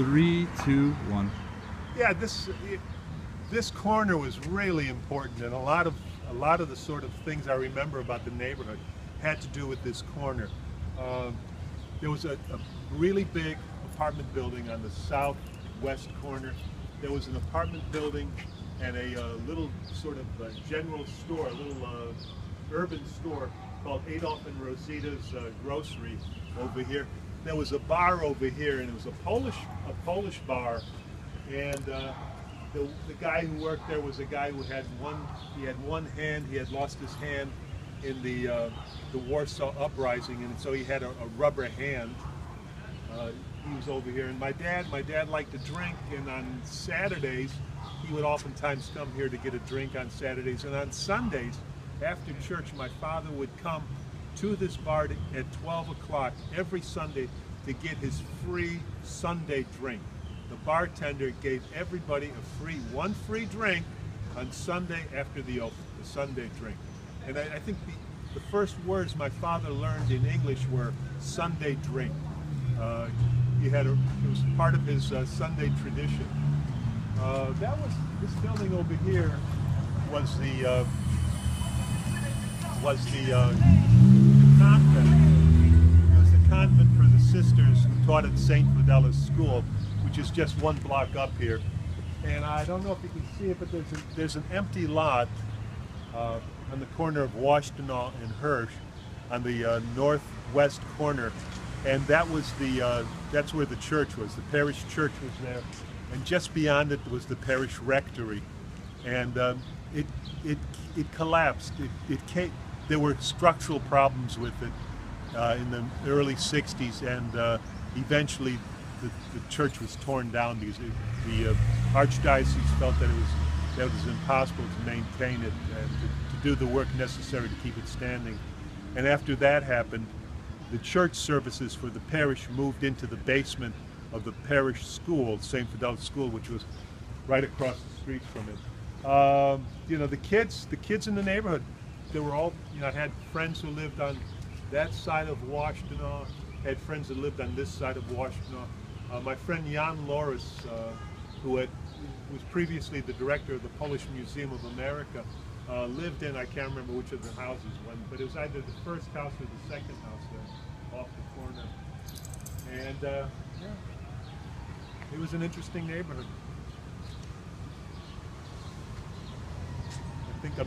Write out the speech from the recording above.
Three, two, one. Yeah, this this corner was really important, and a lot of a lot of the sort of things I remember about the neighborhood had to do with this corner. Um, there was a, a really big apartment building on the southwest corner. There was an apartment building and a uh, little sort of uh, general store, a little uh, urban store called Adolf and Rosita's uh, Grocery over here. There was a bar over here, and it was a Polish a Polish bar, and uh, the, the guy who worked there was a guy who had one he had one hand he had lost his hand in the uh, the Warsaw uprising and so he had a, a rubber hand. Uh, he was over here and my dad my dad liked to drink and on Saturdays he would oftentimes come here to get a drink on Saturdays and on Sundays after church my father would come to this bar at 12 o'clock every Sunday to get his free Sunday drink the bartender gave everybody a free, one free drink on Sunday after the open, the Sunday drink. And I, I think the, the, first words my father learned in English were Sunday drink. Uh, he had a, it was part of his uh, Sunday tradition. Uh, that was, this building over here was the, uh, was the, uh, the convent. It was the convent for the sisters who taught at St. Fidelis School which is just one block up here. And I don't know if you can see it, but there's, a, there's an empty lot uh, on the corner of Washtenaw and Hirsch on the uh, northwest corner. And that was the, uh, that's where the church was. The parish church was there. And just beyond it was the parish rectory. And um, it, it, it collapsed. It, it came, there were structural problems with it uh, in the early 60s and uh, eventually the, the church was torn down because it, the uh, archdiocese felt that it was that it was impossible to maintain it and to, to do the work necessary to keep it standing. And after that happened, the church services for the parish moved into the basement of the parish school, St. Fidelis School, which was right across the street from it. Um, you know, the kids, the kids in the neighborhood, they were all, you know, I had friends who lived on that side of Washtenaw, had friends that lived on this side of Washtenaw. Uh, my friend Jan Lorys, uh, who had, was previously the director of the Polish Museum of America, uh, lived in, I can't remember which of the houses, when, but it was either the first house or the second house there, off the corner. And uh, yeah, it was an interesting neighborhood.